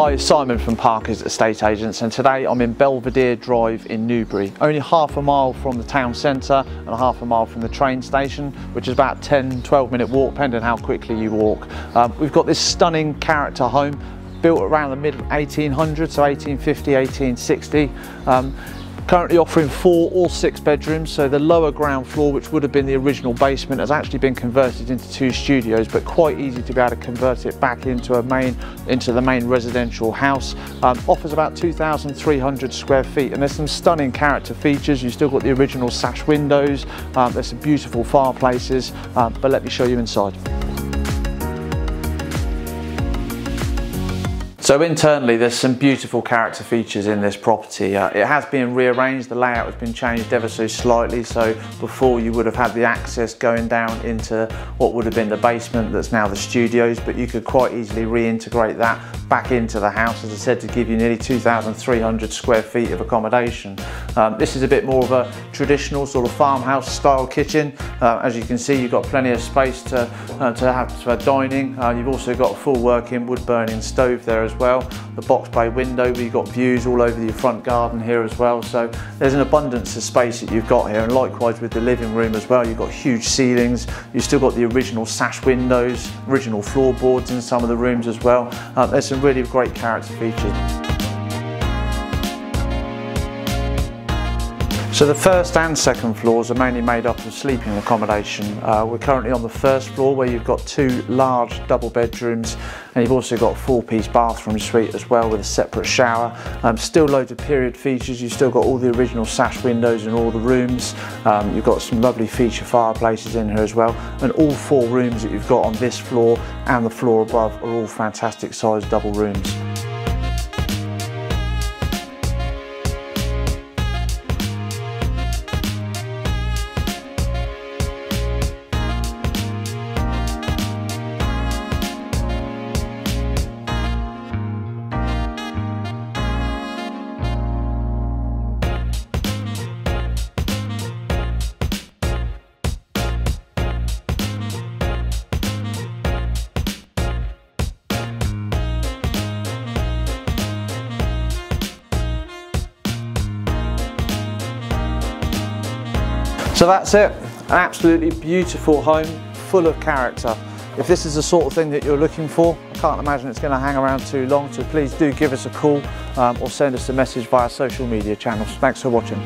Hi, Simon from Parker's Estate Agents and today I'm in Belvedere Drive in Newbury. Only half a mile from the town centre and half a mile from the train station, which is about 10, 12 minute walk, depending how quickly you walk. Um, we've got this stunning character home built around the mid 1800s, so 1850, 1860. Um, Currently offering four or six bedrooms, so the lower ground floor, which would have been the original basement, has actually been converted into two studios, but quite easy to be able to convert it back into a main, into the main residential house. Um, offers about 2,300 square feet, and there's some stunning character features. You've still got the original sash windows, um, there's some beautiful fireplaces, um, but let me show you inside. So internally there's some beautiful character features in this property. Uh, it has been rearranged, the layout has been changed ever so slightly so before you would have had the access going down into what would have been the basement that's now the studios but you could quite easily reintegrate that back into the house, as I said, to give you nearly 2,300 square feet of accommodation. Um, this is a bit more of a traditional sort of farmhouse style kitchen. Uh, as you can see, you've got plenty of space to, uh, to have for dining. Uh, you've also got a full working wood burning stove there as well. The box bay window, you've got views all over your front garden here as well. So there's an abundance of space that you've got here. And likewise with the living room as well, you've got huge ceilings. You've still got the original sash windows, original floorboards in some of the rooms as well. Uh, there's some really great character features. So the first and second floors are mainly made up of sleeping accommodation. Uh, we're currently on the first floor where you've got two large double bedrooms and you've also got a four-piece bathroom suite as well with a separate shower. Um, still loads of period features. You've still got all the original sash windows in all the rooms. Um, you've got some lovely feature fireplaces in here as well. And all four rooms that you've got on this floor and the floor above are all fantastic sized double rooms. So that's it, an absolutely beautiful home, full of character. If this is the sort of thing that you're looking for, I can't imagine it's going to hang around too long, so please do give us a call um, or send us a message via social media channels. Thanks for watching.